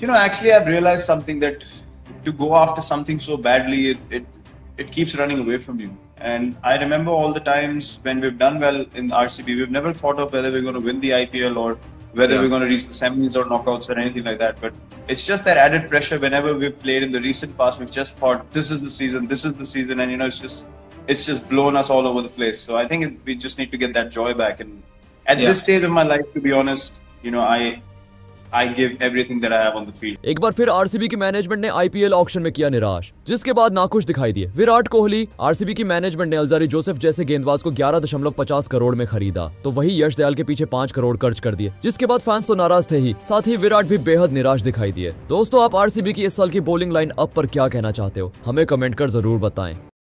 You know, actually, I've realized something that to go after something so badly, it, it it keeps running away from you. And I remember all the times when we've done well in RCB, we've never thought of whether we're going to win the IPL or whether Yeah. we're going to reach the semis or knockouts or anything like that. But it's just that added pressure whenever we've played in the recent past. We've just thought this is the season, this is the season, and you know, it's just it's just blown us all over the place. So I think we just need to get that joy back. And at Yeah. this stage of my life, to be honest, you know, I I give everything that I have on the field. एक बार फिर RCB की management ने IPL auction में किया निराश, जिसके बाद नाखुश दिखाई दिए। विराट कोहली आरसीबी की मैनेजमेंट ने अलजारी जोसेफ जैसे गेंदबाज को 11.50 करोड़ में खरीदा तो वही यश दयाल के पीछे 5 करोड़ खर्च कर दिए, जिसके बाद फैंस तो नाराज़ थे ही, साथ ही विराट भी बेहद निराश दिखाई दिए। दोस्तों, आप आरसीबी की इस साल की बोलिंग लाइन अप पर क्या कहना चाहते हो? हमें कमेंट कर ज़रूर बताएँ।